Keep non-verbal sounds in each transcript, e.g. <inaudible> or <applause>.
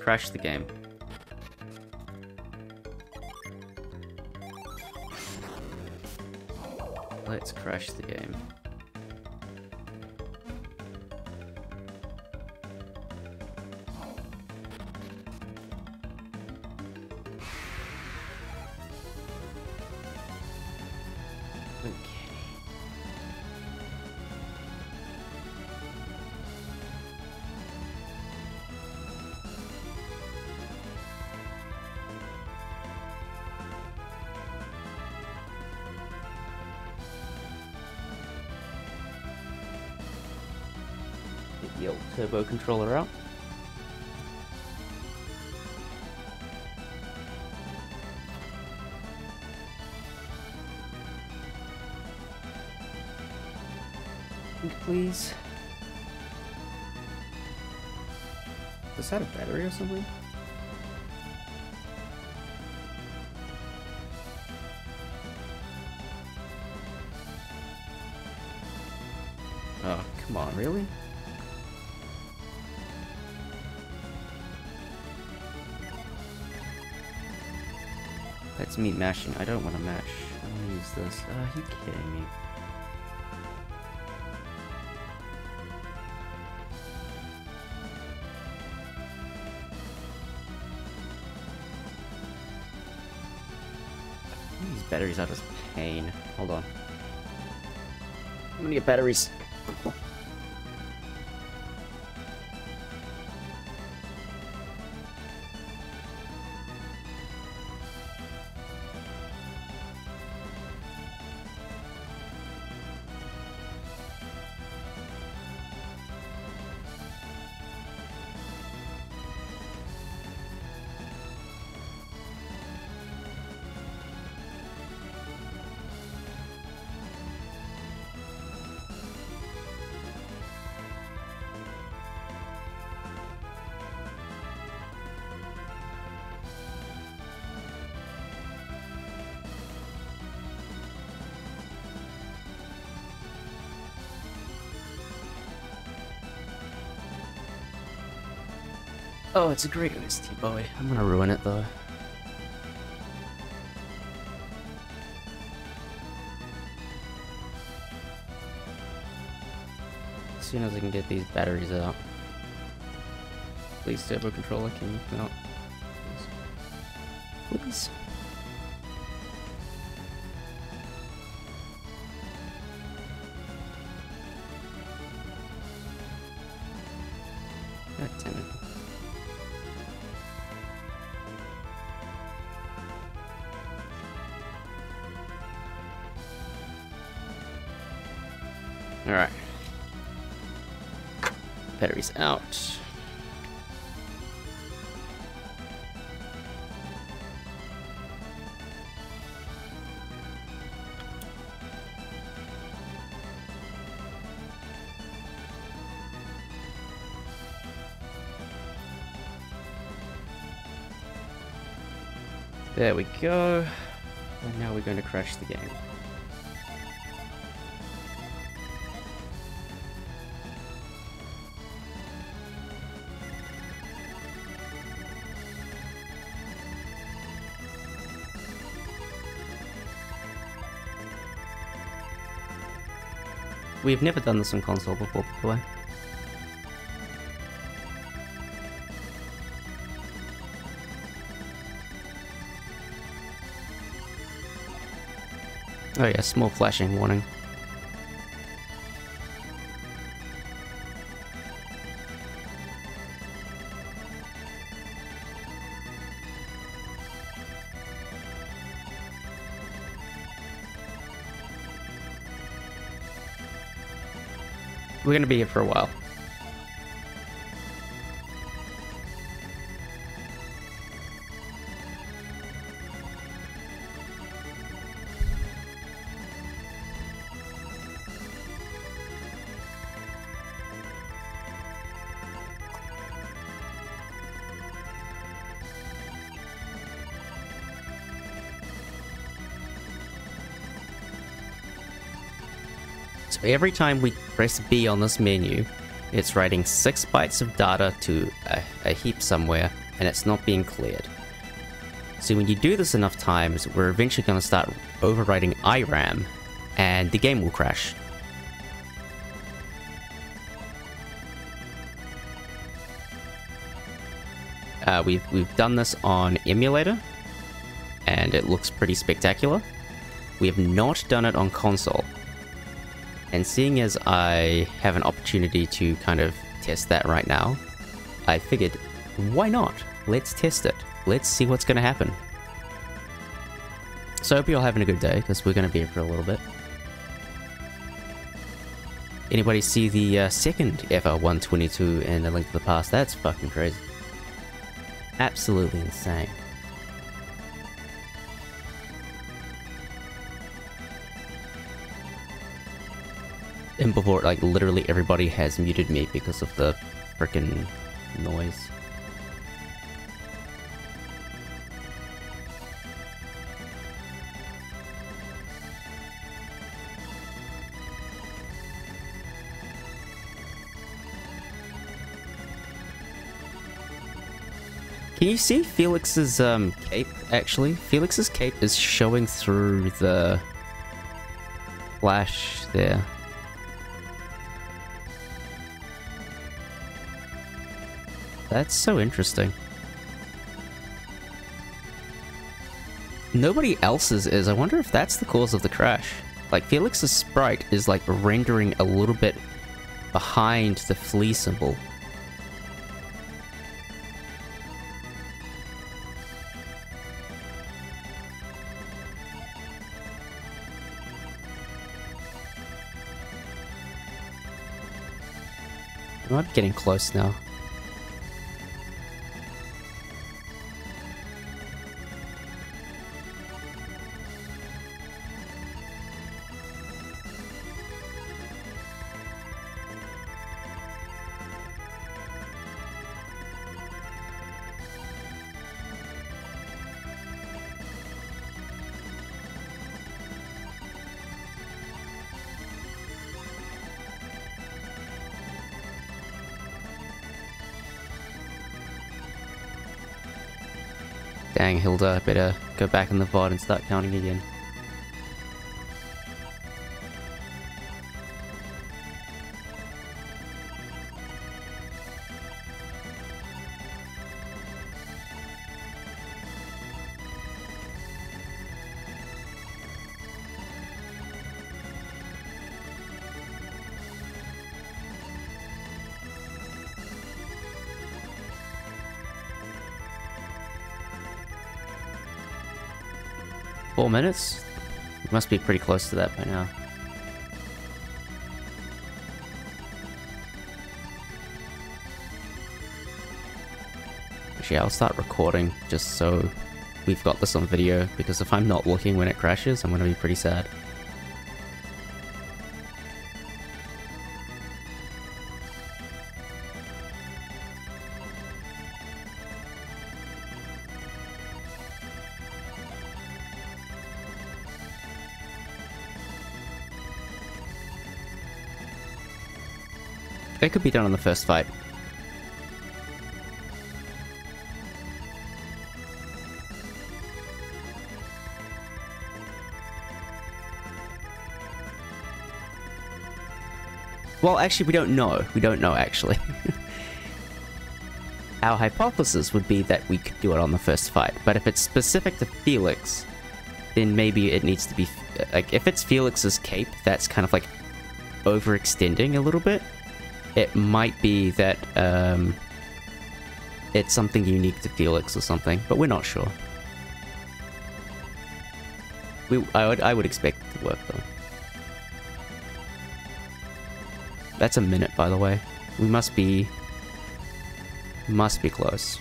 Crash the game. Let's crash the game. The old turbo controller out. Please. Is that a battery or something? Oh, come on, really? That's me mashing. I don't want to mash. I want to use this. Are you kidding me? These batteries are just pain. Hold on. I'm gonna get batteries. Oh, it's a great OST, boy. I'm gonna ruin it though. As soon as I can get these batteries out. Please, turbo controller, can you come out? Please. Please. Alright. Batteries out. There we go. And now we're going to crash the game. We've never done this on console before, by the way. Oh yeah, small flashing warning. We're gonna be here for a while. So every time we press B on this menu, it's writing 6 bytes of data to a, a heap somewhere and it's not being cleared. So when you do this enough times, we're eventually going to start overwriting IRAM, and the game will crash. Uh, we've, we've done this on emulator, and it looks pretty spectacular. We have not done it on console. And seeing as I have an opportunity to kind of test that right now, I figured, why not? Let's test it. Let's see what's going to happen. So I hope you're all having a good day, because we're going to be here for a little bit. Anybody see the uh, second ever 122 in A Link to the Past? That's fucking crazy. Absolutely insane. And before, like, literally everybody has muted me because of the freaking noise. Can you see Felix's um, cape, actually? Felix's cape is showing through the flash there. That's so interesting. Nobody else's is. I wonder if that's the cause of the crash. Like, Felix's sprite is, like, rendering a little bit behind the flee symbol. I'm getting close now. Dang, Hilda, better go back in the VOD and start counting again. Four minutes? We must be pretty close to that by now. Actually, I'll start recording just so we've got this on video, because if I'm not looking when it crashes, I'm going to be pretty sad. It could be done on the first fight. Well, actually, we don't know. We don't know, actually. <laughs> Our hypothesis would be that we could do it on the first fight, but if it's specific to Felix, then maybe it needs to be... Like, if it's Felix's cape, that's kind of like overextending a little bit it might be that um, it's something unique to Felix or something, but we're not sure. We, I would, I would expect it to work though. That's a minute, by the way. We must be, must be close.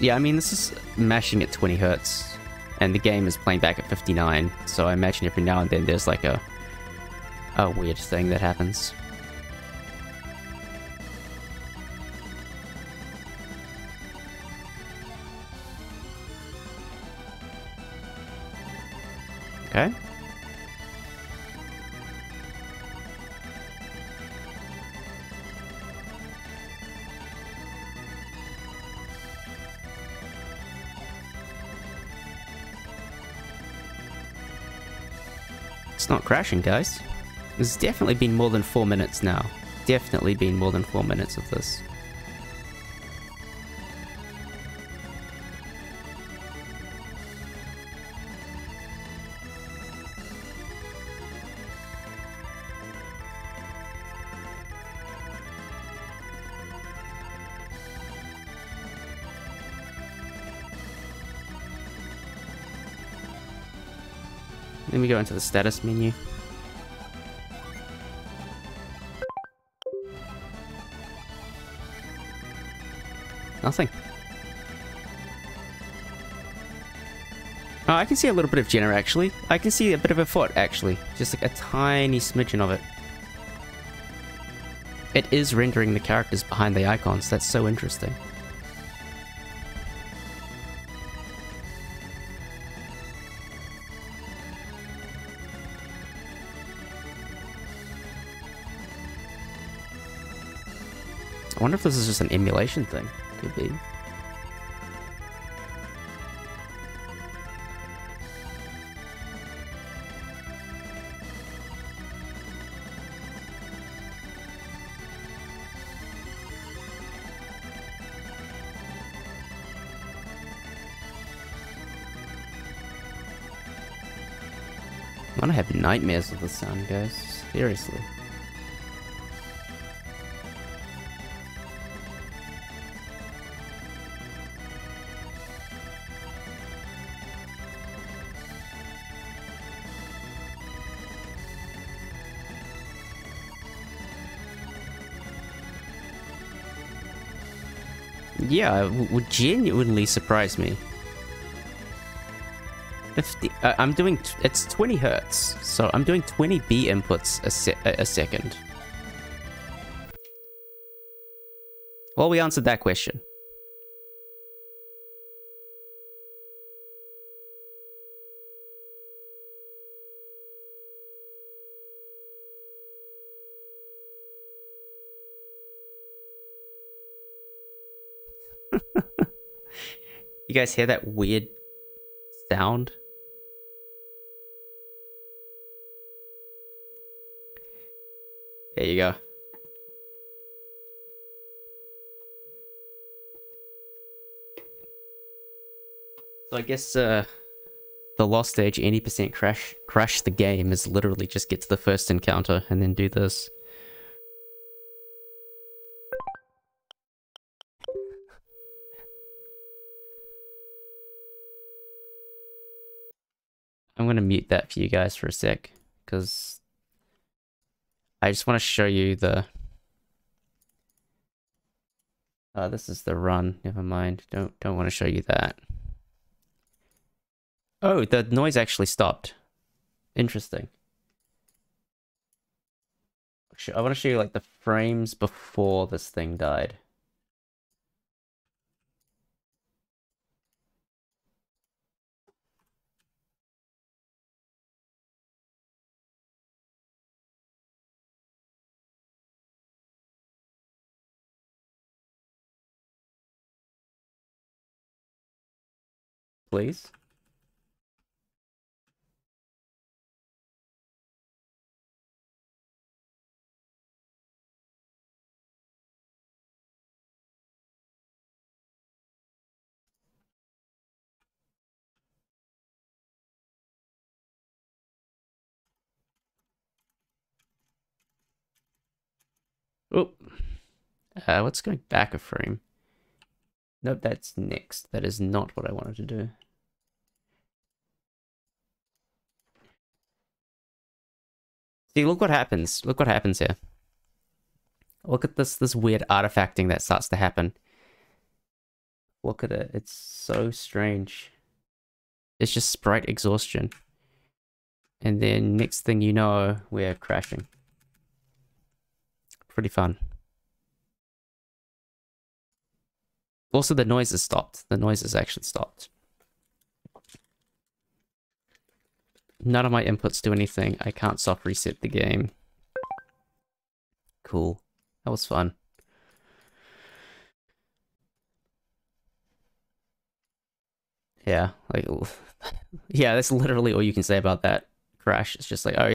Yeah, I mean, this is mashing at 20 hertz and the game is playing back at 59, so I imagine every now and then there's like a a weird thing that happens. Okay. Not crashing, guys. It's definitely been more than four minutes now. Definitely been more than four minutes of this. Let me go into the status menu. Nothing. Oh, I can see a little bit of Jenna actually. I can see a bit of a foot actually. Just like a tiny smidgen of it. It is rendering the characters behind the icons. That's so interesting. I wonder if this is just an emulation thing. Could be. I'm gonna have nightmares of the sun, guys. Seriously. Yeah, it would genuinely surprise me. 50, uh, I'm doing, it's 20 hertz, so I'm doing 20 B inputs a, se a second. Well, we answered that question. <laughs> you guys hear that weird sound? There you go. So I guess uh, the Lost Age 80% crash crash the game is literally just get to the first encounter and then do this. I'm gonna mute that for you guys for a sec, because I just want to show you the... Uh, this is the run, never mind, don't, don't want to show you that. Oh, the noise actually stopped. Interesting. I want to show you like the frames before this thing died. Please? Oh, uh, let's go back a frame. Nope, that's next. That is not what I wanted to do. See, look what happens. Look what happens here. Look at this this weird artifacting that starts to happen. Look at it. It's so strange. It's just sprite exhaustion. And then next thing you know, we're crashing. Pretty fun. Also, the noise has stopped. The noise has actually stopped. None of my inputs do anything. I can't soft reset the game. Cool. That was fun. Yeah, like, <laughs> yeah, that's literally all you can say about that crash. It's just like, oh,